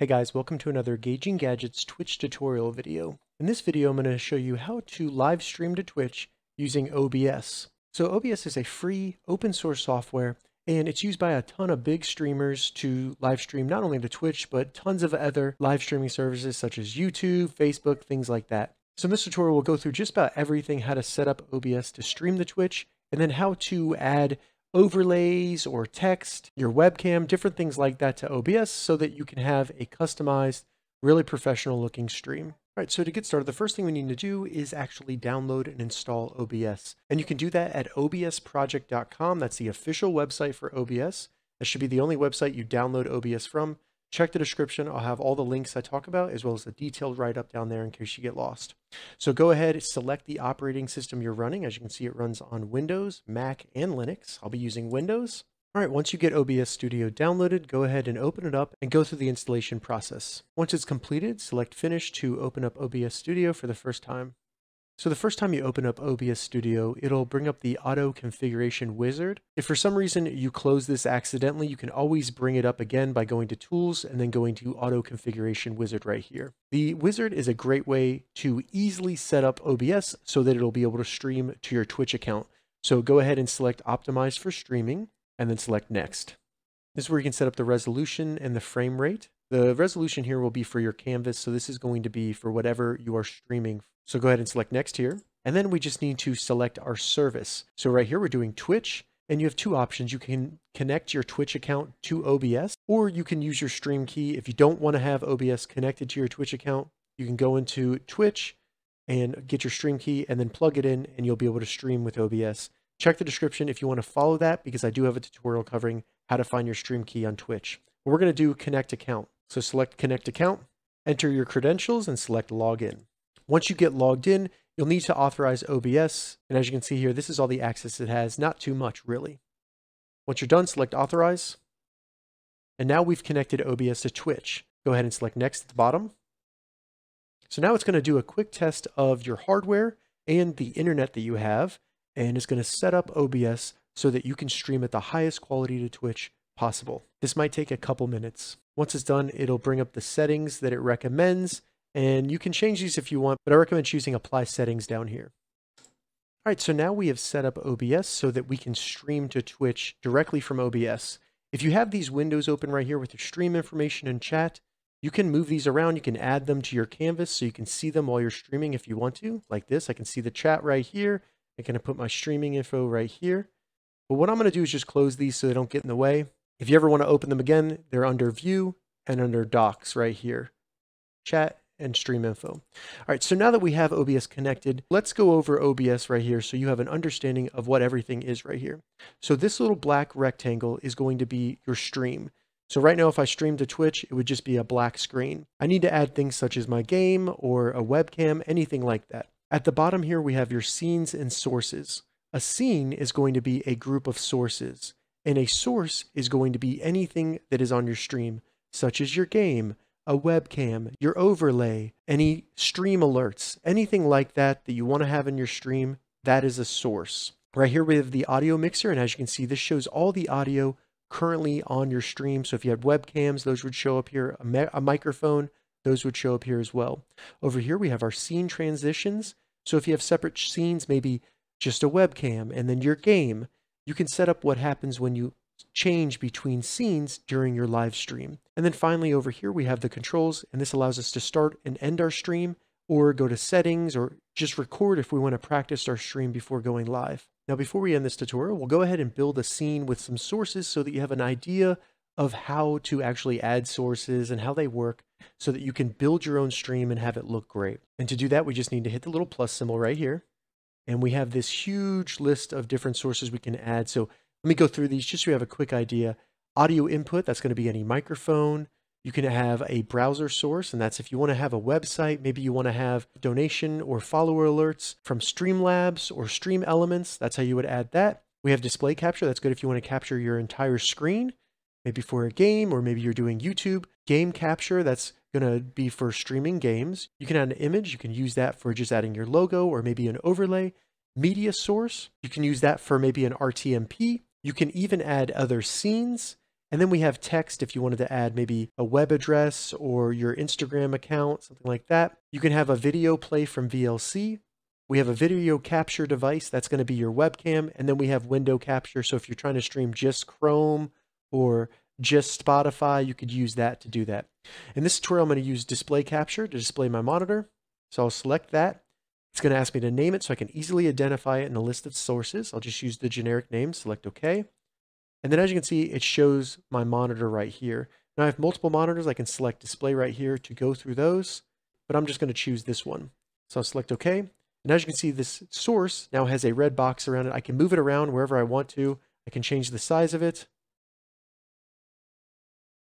Hey guys, welcome to another Gauging Gadgets Twitch tutorial video. In this video, I'm going to show you how to live stream to Twitch using OBS. So OBS is a free open source software and it's used by a ton of big streamers to live stream not only to Twitch, but tons of other live streaming services such as YouTube, Facebook, things like that. So in this tutorial, we'll go through just about everything, how to set up OBS to stream to Twitch, and then how to add overlays or text, your webcam, different things like that to OBS so that you can have a customized, really professional looking stream. All right, so to get started, the first thing we need to do is actually download and install OBS. And you can do that at obsproject.com. That's the official website for OBS. That should be the only website you download OBS from. Check the description. I'll have all the links I talk about as well as a detailed write-up down there in case you get lost. So go ahead, select the operating system you're running. As you can see, it runs on Windows, Mac, and Linux. I'll be using Windows. All right, once you get OBS Studio downloaded, go ahead and open it up and go through the installation process. Once it's completed, select Finish to open up OBS Studio for the first time. So the first time you open up OBS Studio, it'll bring up the auto configuration wizard. If for some reason you close this accidentally, you can always bring it up again by going to tools and then going to auto configuration wizard right here. The wizard is a great way to easily set up OBS so that it'll be able to stream to your Twitch account. So go ahead and select optimize for streaming and then select next. This is where you can set up the resolution and the frame rate. The resolution here will be for your canvas, so this is going to be for whatever you are streaming so go ahead and select next here. And then we just need to select our service. So right here, we're doing Twitch and you have two options. You can connect your Twitch account to OBS or you can use your stream key. If you don't want to have OBS connected to your Twitch account, you can go into Twitch and get your stream key and then plug it in and you'll be able to stream with OBS. Check the description if you want to follow that because I do have a tutorial covering how to find your stream key on Twitch. We're going to do connect account. So select connect account, enter your credentials and select login. Once you get logged in, you'll need to authorize OBS. And as you can see here, this is all the access it has, not too much really. Once you're done, select authorize. And now we've connected OBS to Twitch. Go ahead and select next at the bottom. So now it's going to do a quick test of your hardware and the internet that you have, and it's going to set up OBS so that you can stream at the highest quality to Twitch possible. This might take a couple minutes. Once it's done, it'll bring up the settings that it recommends, and you can change these if you want, but I recommend choosing apply settings down here. All right, so now we have set up OBS so that we can stream to Twitch directly from OBS. If you have these windows open right here with your stream information and chat, you can move these around. You can add them to your canvas so you can see them while you're streaming if you want to, like this. I can see the chat right here. I can put my streaming info right here. But what I'm going to do is just close these so they don't get in the way. If you ever want to open them again, they're under View and under Docks right here. Chat and stream info. All right, so now that we have OBS connected, let's go over OBS right here so you have an understanding of what everything is right here. So this little black rectangle is going to be your stream. So right now, if I stream to Twitch, it would just be a black screen. I need to add things such as my game or a webcam, anything like that. At the bottom here, we have your scenes and sources. A scene is going to be a group of sources, and a source is going to be anything that is on your stream, such as your game, a webcam, your overlay, any stream alerts, anything like that that you want to have in your stream, that is a source. Right here we have the audio mixer, and as you can see, this shows all the audio currently on your stream. So if you had webcams, those would show up here, a, a microphone, those would show up here as well. Over here we have our scene transitions. So if you have separate scenes, maybe just a webcam and then your game, you can set up what happens when you change between scenes during your live stream. And then finally over here we have the controls and this allows us to start and end our stream or go to settings or just record if we want to practice our stream before going live. Now before we end this tutorial, we'll go ahead and build a scene with some sources so that you have an idea of how to actually add sources and how they work so that you can build your own stream and have it look great. And to do that, we just need to hit the little plus symbol right here. And we have this huge list of different sources we can add. So let me go through these just so you have a quick idea. Audio input, that's going to be any microphone. You can have a browser source, and that's if you want to have a website, maybe you want to have donation or follower alerts from Streamlabs or Stream Elements. That's how you would add that. We have display capture. That's good if you want to capture your entire screen, maybe for a game, or maybe you're doing YouTube. Game capture, that's going to be for streaming games. You can add an image. You can use that for just adding your logo or maybe an overlay. Media source, you can use that for maybe an RTMP. You can even add other scenes And then we have text if you wanted to add maybe a web address or your Instagram account, something like that. You can have a video play from VLC. We have a video capture device, that's going to be your webcam. And then we have window capture. So if you're trying to stream just Chrome or just Spotify, you could use that to do that. In this tutorial, I'm going to use display capture to display my monitor. So I'll select that. It's going to ask me to name it so I can easily identify it in a list of sources. I'll just use the generic name, select OK. And then as you can see, it shows my monitor right here. Now I have multiple monitors. I can select display right here to go through those, but I'm just going to choose this one. So I'll select OK. And as you can see, this source now has a red box around it. I can move it around wherever I want to. I can change the size of it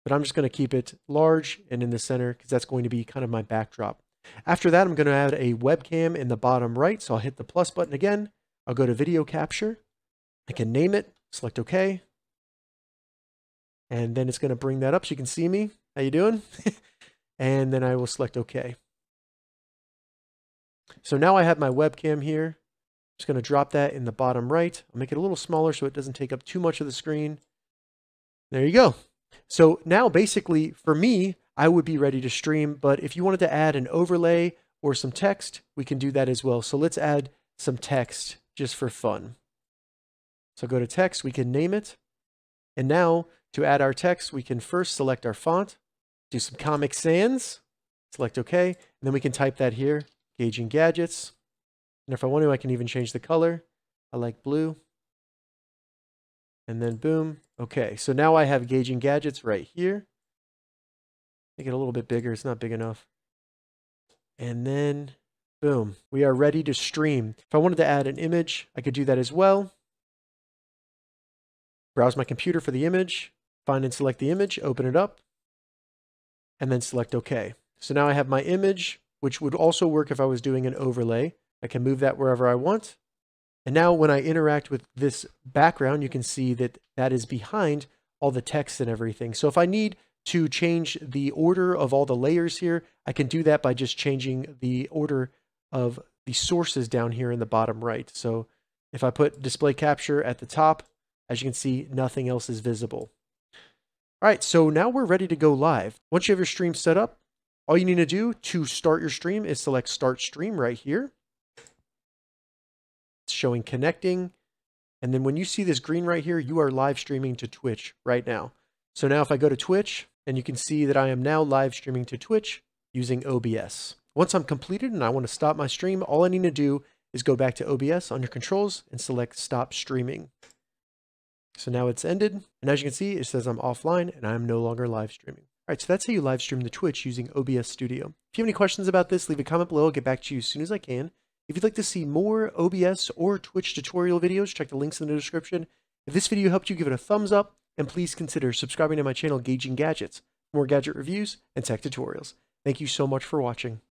but I'm just going to keep it large and in the center because that's going to be kind of my backdrop. After that, I'm going to add a webcam in the bottom right. So I'll hit the plus button again. I'll go to video capture. I can name it, select OK. And then it's going to bring that up so you can see me. How you doing? and then I will select OK. So now I have my webcam here. I'm just going to drop that in the bottom right. I'll make it a little smaller so it doesn't take up too much of the screen. There you go. So now basically for me, I would be ready to stream, but if you wanted to add an overlay or some text, we can do that as well. So let's add some text just for fun. So go to text, we can name it. And now to add our text, we can first select our font, do some Comic Sans, select OK, and then we can type that here, Gauging Gadgets. And if I want to, I can even change the color. I like blue. And then boom. Okay, so now I have gauging gadgets right here. Make it a little bit bigger. It's not big enough. And then boom, we are ready to stream. If I wanted to add an image, I could do that as well. Browse my computer for the image, find and select the image, open it up, and then select OK. So now I have my image, which would also work if I was doing an overlay. I can move that wherever I want. And now when I interact with this background, you can see that that is behind all the text and everything. So if I need to change the order of all the layers here, I can do that by just changing the order of the sources down here in the bottom right. So if I put display capture at the top, as you can see, nothing else is visible. All right, so now we're ready to go live. Once you have your stream set up, all you need to do to start your stream is select start stream right here. Showing connecting. And then when you see this green right here, you are live streaming to Twitch right now. So now if I go to Twitch, and you can see that I am now live streaming to Twitch using OBS. Once I'm completed and I want to stop my stream, all I need to do is go back to OBS under controls and select stop streaming. So now it's ended. And as you can see, it says I'm offline and I'm no longer live streaming. All right, so that's how you live stream to Twitch using OBS Studio. If you have any questions about this, leave a comment below. I'll get back to you as soon as I can. If you'd like to see more OBS or Twitch tutorial videos, check the links in the description. If this video helped you, give it a thumbs up, and please consider subscribing to my channel, Gauging Gadgets, more gadget reviews and tech tutorials. Thank you so much for watching.